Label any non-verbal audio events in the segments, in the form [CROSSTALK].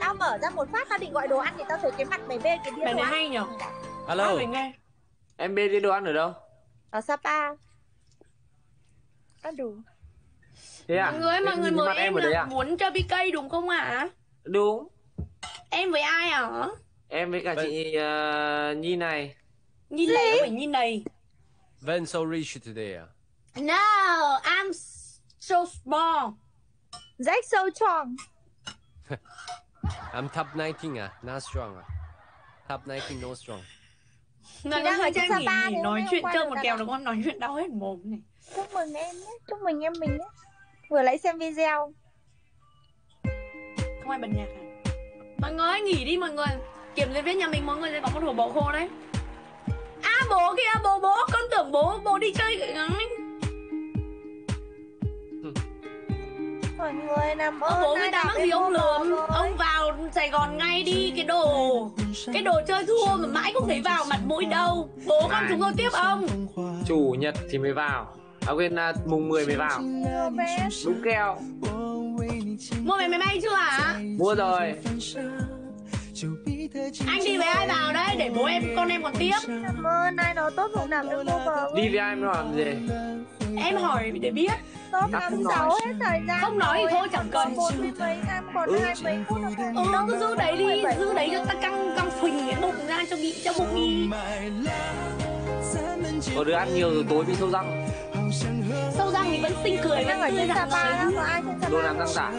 Tao mở ra một phát tao định gọi đồ ăn thì tao thấy cái mặt mày bê cái đĩa đồ này ăn hay nhở? Alo. Alo Phải nghe. Em bê đi đồ ăn ở đâu? Ở Sapa. Tao đủ. Thế à? Mọi người, mọi người mời em ở đấy là à? Muốn chơi PK đúng không ạ? Đúng. Em với ai hả? Em với cả chị uh, Nhi này. Nhìn này phải nhìn này. Ven so rich today à? No, I'm so small. Jack so strong [LAUGHS] I'm top 19 à? Not strong à? Top 19 no strong. Người đang ở đang trên nghỉ, nói chuyện chơi một kèo được không? Nói chuyện đau hết mồm này Chúc mừng em nhé Chúc mừng em mình nhé Vừa lấy xem video Không ai bật nhạc à? Mọi người nghỉ đi mọi người Kiểm duyệt viên nhà mình mọi người sẽ có một hộp bộ khô đấy À bố kìa bố bố Con tưởng bố bố đi chơi Mọi người làm Ông ơn bố người ta mắc gì ông vô Ngay đi Cái đồ Cái đồ chơi thua mà mãi không thấy vào mặt mũi đâu. Bố con chúng tôi tiếp ông. Chủ nhật thì mới vào. À quên là mùng 10 mới vào. Mua. Đúng keo Mua vé máy bay chưa hả? Mua rồi. Anh đi với ai vào đấy? Để bố em con em còn tiếp. Cảm ơn ai đó tốt vùng nào? Em vô bờ với. Đi. với ai mới làm gì? Em hỏi để biết Không sáu nói. hết thời gian Không nói thì thôi, chẳng cần. mươi mấy em còn Ừ. hai mấy phút. Ừ cứ giữ đấy đi Giữ đấy cho ta căng căng phình cái bụng ra cho bị cho bụng đi Có đứa ăn nhiều rồi tối bị sâu răng Sâu răng thì vẫn xinh cười đang ở trên Sapa có ai trên Đồ Sapa làm răng giả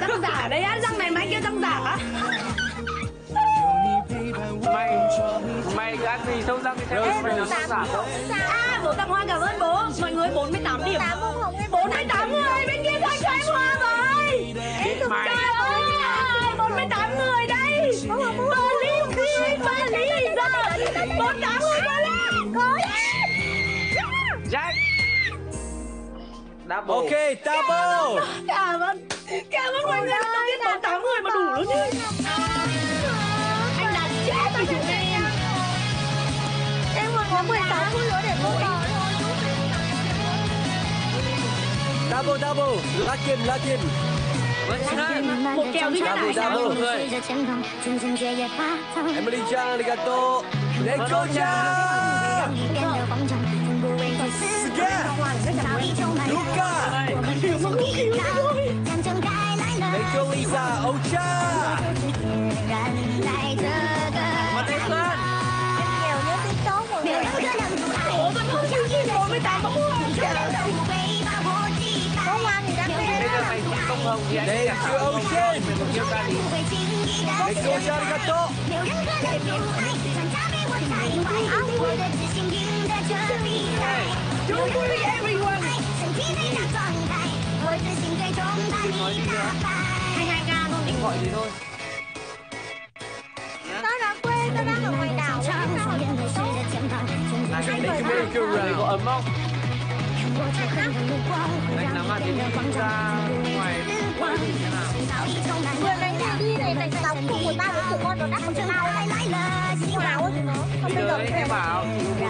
Răng giả ở đây á Răng này mai kia răng giả á Mày Mày ăn gì? Sâu răng thì Em răng giả không À bố tặng hoa cảm ơn bố. Mọi người 48 điểm. Tám không? Không em 48 người. Bên kia thôi cho em hoa với Mày Trời ơi. 48 người đây. Berlin đi Berlin ra. 48 người Berlin Jack. Double. Ok, double. Cảm ơn. Cảm ơn mọi người. Tôi biết 48 người mà đủ luôn chứ double double，l u c k him l u c k him。我叫你打呀！你追着前方，轻，Emily Chang，你敢多？Let go，Chang。Let go，Lisa，Ocean。我仇恨的目光，会 Đánh 让 nắm 你 mà 变 đến 得慌 đi 张，quang vừa nãy mình này tại sao không một ba của con nó đắp một chân nào lại lại là chị bảo không bây giờ em bảo em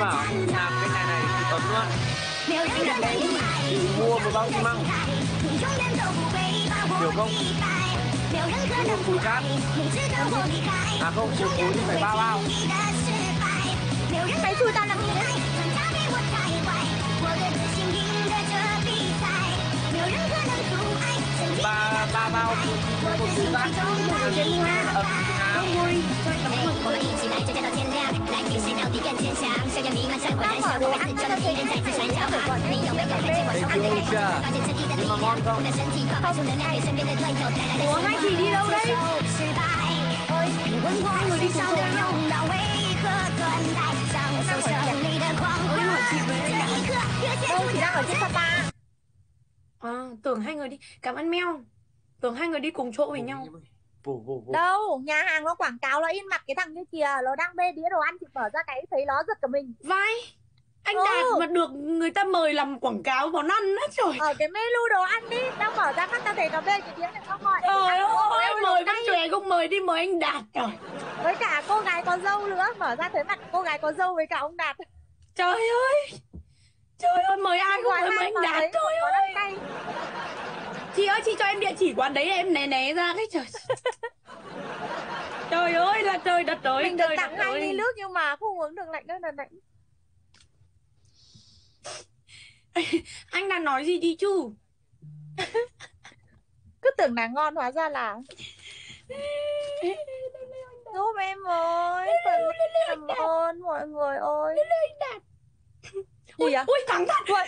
bảo làm cái này này thì cấm mua một bao xi măng hiểu không mua phù cát à không chịu phù thì phải bao bao mày chui tao làm gì 身体 Ba ba bao 我 một 自 cú 信 tát 最终把你打败。Don't worry 我们一起来，就战到天亮，来比谁到底更坚强。硝烟弥漫山火燃烧，我们四周的敌人再次传脚。你有没有看见我手腕的力量？发现身体的力量，我的身体快快速能量给身边的对手带来的 Ủa hai chị đi đâu đấy 失败。你问我世上的勇道为何存在？享受胜利的狂欢。这一刻，热血 đâu 出 À tưởng hai người đi. Cảm ơn Meo Tưởng hai người đi cùng chỗ với nhau. Vù vù vù đâu nhà hàng nó quảng cáo nó in mặt cái thằng kia kìa. Nó đang bê đĩa đồ ăn chị mở ra cái thấy nó giật cả mình. Vai Anh Ừ. Đạt mà được người ta mời làm quảng cáo món ăn á trời. Ở cái menu đồ ăn đi tao mở ra phát tao thấy nó bê cái đĩa này nó gọi Trời ơi mời bác chòe không mời đi mời anh Đạt trời với cả cô gái có dâu nữa mở ra thấy mặt cô gái có dâu với cả ông đạt. Trời ơi Trời ơi mời ai không mời Đạt? Thấy Trời ơi. cay. Chị ơi chị cho em địa chỉ quán đấy em né né ra cái trời. Trời ơi là trời đất ơi mình được trời tặng hai ly nước nhưng mà không uống được lạnh đâu là lạnh. [LAUGHS] Anh đang nói gì đi chú [LAUGHS] cứ tưởng là ngon hóa ra là giúp em ơi cảm ơn mọi người ơi ui dạ? ui thắng thật. Ui.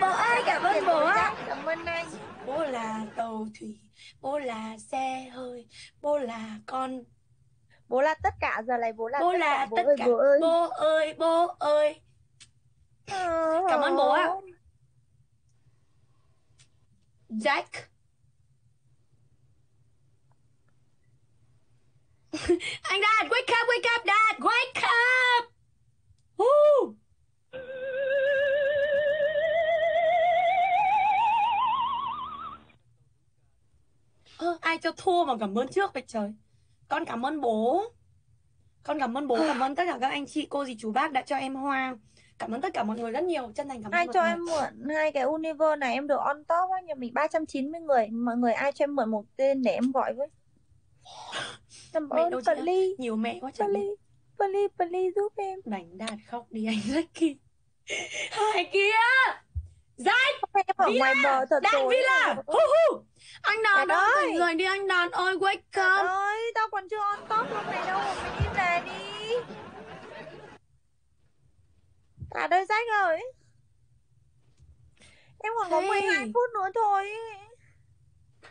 bố ơi cảm ơn bố ạ. Cảm ơn anh. Bố là tàu thủy bố là xe hơi bố là con. Bố là tất cả giờ này bố là bố tất là cả. Bố tất ơi cả. bố ơi. Bố ơi bố ơi. Cảm ơn bố ạ. Jack. [LAUGHS] Anh Đạt wake up wake up Đạt wake up. Ơ, ai cho thua mà cảm ơn trước vậy trời? Con cảm ơn bố. Con cảm ơn bố cảm ơn tất cả các anh chị cô dì chú bác đã cho em hoa. Cảm ơn tất cả mọi người rất nhiều. Chân thành cảm ơn ai cho người. em mượn hai cái Univer này? Em được on top á nhà mình 390 người. Mọi người ai cho em mượn một tên để em gọi với? Cảm ơn ạ? Pali nhiều mẹ quá trời Pali Pali Pali giúp em. Đánh đạt khóc đi anh Jackie hai kia! Em ở Villa! ngoài bờ thật Đạt rồi Villa! hu hu! Anh Đạt Đạt ơi! tỉnh dậy đi anh Đạt ơi wake up! ơi! Tao còn chưa on top luôn này đâu? Mày đi về đi! Đạt ơi rách rồi em còn có Hey. 12 phút nữa thôi.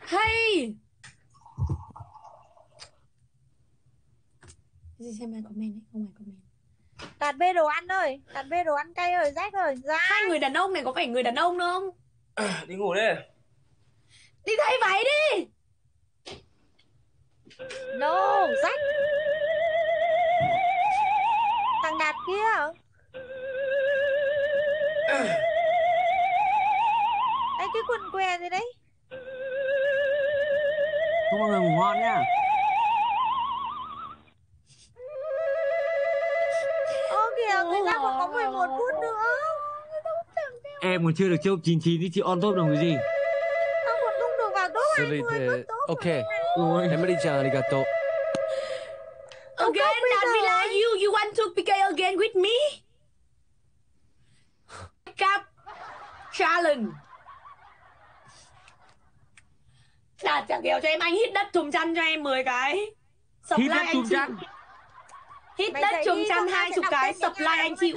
Hey gì xem ai comment đấy không ai comment. Đạt bê đồ ăn ơi Đạt bê đồ ăn cay ơi rách rồi ra hai người đàn ông này có phải người đàn ông nữa không? Đi ngủ đi. Đi thay váy đi Em còn chưa được chốt 99 thì chị on top được cái gì? Tao còn không được vào top 20 Solid mất top Ok. Emily-chan arigato again ấy. you you want to PK again with me Cap challenge Đạt chẳng kêu cho em anh hít đất trùm chăn cho em 10 cái Sập Hít đất chị chăn. Hít đất trùm chăn không tao 20 sẽ đọc cái Sập like Anh chịu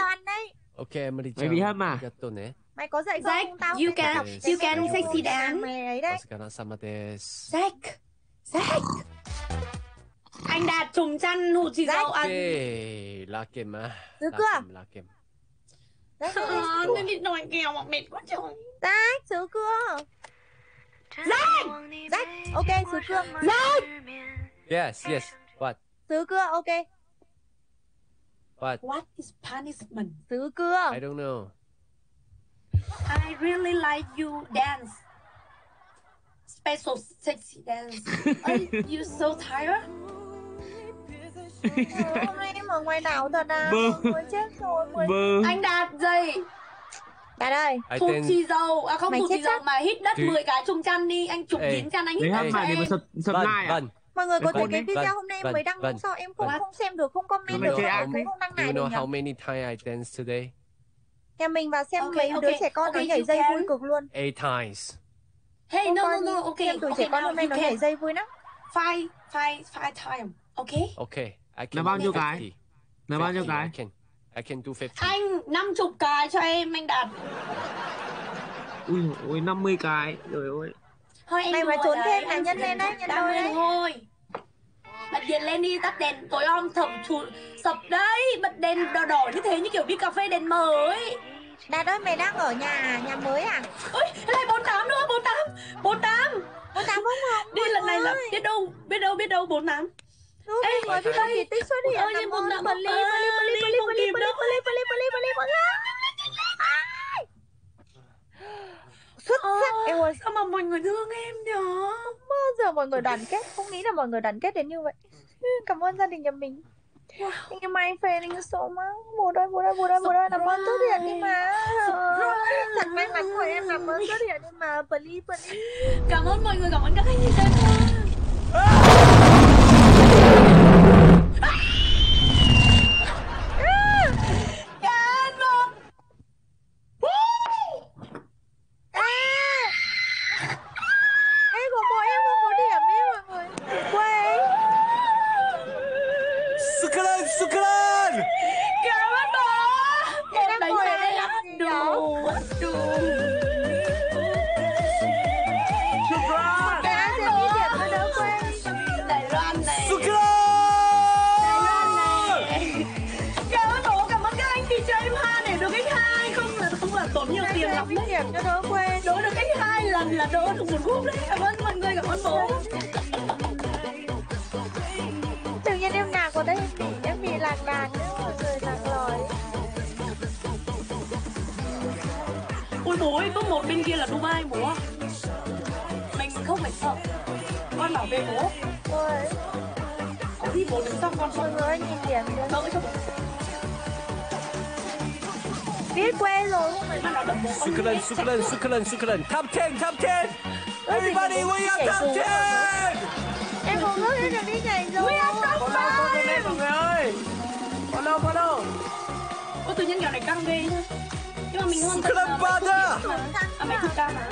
Ok Emily-chan Mày bị hâm à? arigato ne Mày có dạy Zach, không? Tao you can, you can sexy dance. Mày ấy. Zach, Zach. Anh Đạt trùng chăn hụt chỉ dâu ăn. Là kiểm mà. Giữ cửa. Là kiểm. nên đi bị đòi kèo mà mệt quá trời. Zach, giữ cưa. Zach, Zach, ok, giữ cưa. Zach. Yes, yes. What? Giữ cưa. ok. What? What is punishment? Giữ cưa. I don't know. I really like you dance. Special sexy dance. Are you so tired? Hôm nay em ở ngoài đảo thật à Bơ. Muốn chết rồi Bơ. Anh Đạt dậy. Đạt ơi Thụt think xì dầu. À không thụt xì dầu mà hít đất Thì- 10 cái trùng chăn đi. Anh chụp kiến chăn anh hít đất cho em. sập sập Vân, like à? Mọi người có thấy cái video Vân, hôm nay em Vân, mới đăng Vân. không sao em không What? không xem được không comment được không, không đăng Do này you được how many times I danced today? Nhà mình vào xem Ok, mấy ok, đứa trẻ con nó ok, nhảy dây can. vui cực luôn Eight times. Hey, Hôm no, no, no. Okay, xem tụi okay, trẻ con hôm nay nó can. nhảy dây vui lắm Five, five, five time. Okay? Okay. I Là can bao do nhiêu cái? 50. Là bao nhiêu 50, cái? I can. I can do 50. Anh 50 cái cho em anh Đạt. Ui ôi 50 cái. Rồi ôi. Thôi em Mày mà trốn thêm là nhân lên đấy, nhân đôi lên đấy. thôi. Bật điện lên đi, tắt đèn tối om thầm chủ sập đấy, bật đèn đỏ đỏ như thế như kiểu đi cà phê đèn mờ ấy. Đạt ơi mày đang ở nhà nhà mới à Ôi, lại 48 nữa, 48. 48. Có tám không không Đi lần này là biết đâu, biết đâu, biết đâu 48. Giúp Ê, em người video kỳ tích xuất hiện ơi, cảm nhưng một ơn năm- Bali ơ, Bali Bali đi, Bali không Bali kịp Bali đâu. Bali Bali Bali Bali Bali xuất sắc em ơi. Sao mà mọi người thương em nhở? bao giờ mọi người đoàn kết không nghĩ là mọi người đoàn kết đến như vậy. Cảm ơn gia đình nhà mình. Thank you my friend, thank you so much. Bố ơi, bố ơi, bố ơi, bố ơi, làm ơn xuất hiện đi mà. Thật may mắn của em làm ơn xuất hiện đi mà. Please, please. Cảm ơn mọi người, cảm ơn các anh chị xem Loan này Sukira bố, cảm ơn các anh chị cho em này được cách hai Không là không là tốn nhiều tiền lắm đấy Điểm cho đỡ quên Đỗ hai lần là đỗ được một hút đấy Cảm ơn người, cảm ơn bố Tự nhiên em nào có đây em bị, bị lạc đàn nữa lạc lòi Ôi bố ơi, một bên kia là Dubai bố Mình không phải sợ Con bảo vệ bố Ôi Đi bộ đứng xong con không nữa nhìn tiền Không, Biết quê rồi. Suk lên, suk lên, suk lên, suk lên Top 10, top 10 Everybody, we are top 10 Em không biết em được đi nhảy rồi. We are top 5 Mọi người ơi. Follow, follow Ôi tự nhiên dạo này căng ghê. Nhá Nhưng mà mình hơn tầm 7 phút À 7 phút ca mà.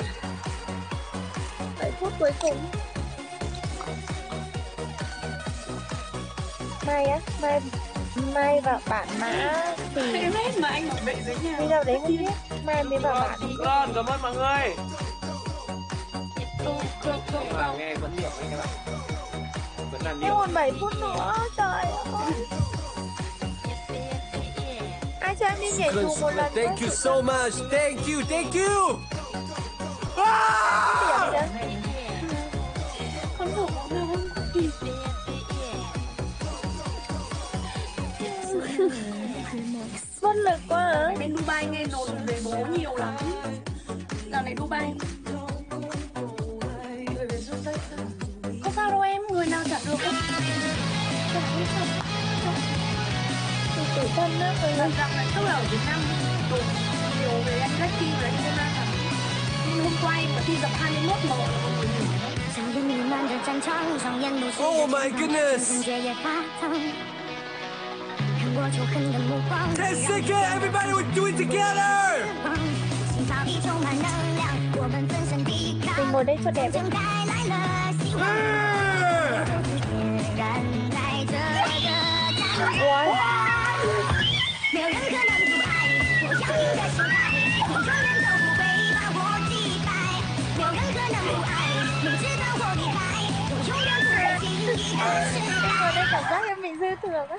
7 phút cuối cùng. mai á mai mai và bạn mã thì biết mà anh bảo vệ dưới nhà. Đi đâu đấy không biết mai mới vào bản con cảm ơn mọi người. Không không không không nghe vẫn nhiều anh các bạn vẫn là nhiều. còn 7 phút nữa trời ơi. Ai cho em đi nhảy dù một lần thank you so much. Thank you thank you. Ah! vất lực quá à. bên Dubai nghe đồn về bố nhiều lắm. Dạo này Dubai. Có sao đâu em người nào chả được. Tôi tử thân á Thật rằng là tức là ở Việt Nam Đồn nhiều về anh Jackie và anh Conan thật. Nhưng hôm qua em mà thi dập 21 mờ là còn người ngủ Oh my goodness! Let's sing it, everybody, we're doing together. Tình mùa đây tốt đẹp. Wow. Cảm giác em bị dư thừa. á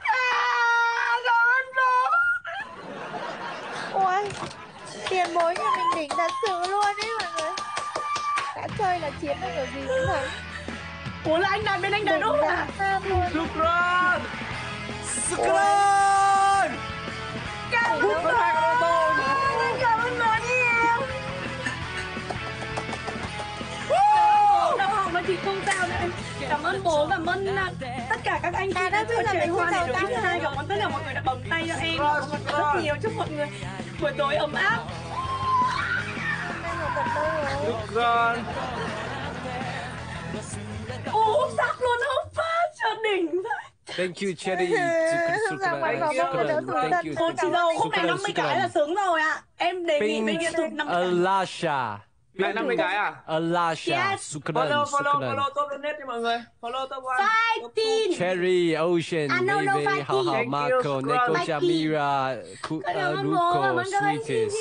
À, cảm ơn bố. Ôi tiền bối nhà mình đỉnh thật sự luôn ấy mọi người. Đã chơi là chiến được kiểu gì cũng thắng ủa là anh đàn bên anh đàn úc à Sukron, Sukron, Cảm ơn bố. Cảm ơn bố nhiều. Cảm ơn mọi người không sao nữa. Cảm ơn bố, cảm ơn cả các anh chị đã trẻ mình hoa sẽ để được giàu hai. Cảm ơn tất cả mọi người đã bấm tay cho em. Cảm ơn rất nhiều chúc mọi người buổi tối ấm áp. Shukran Ú, sắc luôn không phát cho đỉnh vậy. Thank you Cherry. Rằng mặt vào không có đỡ tủi thân. Thank you Bố chỉ đâu khúc này Shukran, 50 cái là sướng rồi ạ. Em đề nghị bên kia tụt 50 cái Alasha Lại 50 cái à? Alasha Yes. Sukran Follow follow Sukran follow top donate đi mọi người Follow top one Fighting Cherry Ocean Ah, no, no, Baby fighting. Hao Hao Thank you, Marco. Neko. Jamira uh, Ruko Sweetest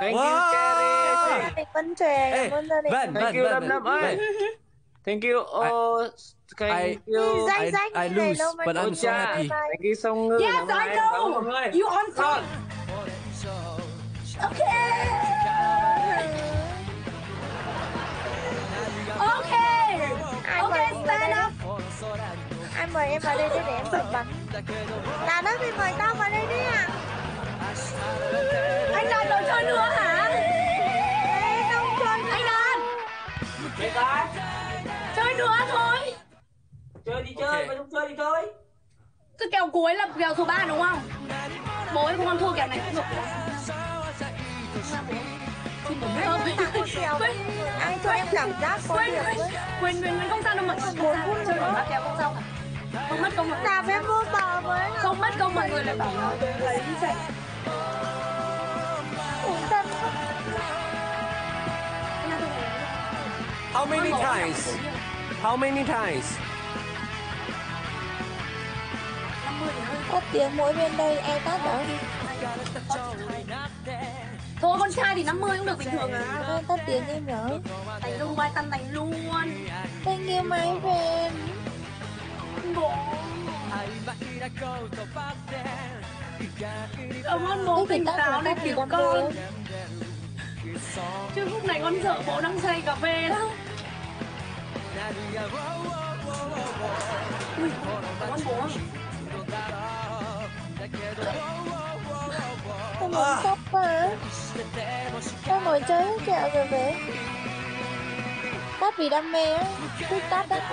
Thank you Wow. Cherry Mình Vân cảm ơn gia đình. Vân, Thank Vân, you Vân, Lâm Lâm Vân. ơi Thank you Oh Thank I- you Danh I- danh I này lose, but I'm so happy. Thank you Song Ngư Yes, I know You on top Ok Ai mời em vào đây để để em tập bắn. Đạt ơi, thì mời tao vào đây đi à. Anh Đạt nói chơi nữa hả? Ê, không chơi nữa. Anh Đạt Mấy cái Chơi nữa thôi Chơi đi chơi Mày không chơi đi chơi kèo cuối là kèo số 3 đúng không? Bố ơi, con thua kèo này cũng được. Quên, Ai cho em cảm giác có quên, điểm quên, quên, quên, quên, không sao đâu Chơi nữa. ba kèo không sao cả. Không mất công mọi người. Làm em vô bờ với Không mất công mọi người lại bảo lấy How many times? How many times? Tắt tiếng mỗi bên đây em tắt đó Thôi con trai thì 50 cũng được bình thường à. Em tắt tiếng em nhớ Đánh luôn, vai tân đánh luôn. Thank you my friend Cảm ơn bố tỉnh táo cứu đam con. mê Chứ lúc này con sợ bố đang say cà phê lắm. Ui, ơn bố. Em muốn sốc quá. Em ngồi chơi hết kẹo rồi về Tắt vì đam mê á. Thích tắt á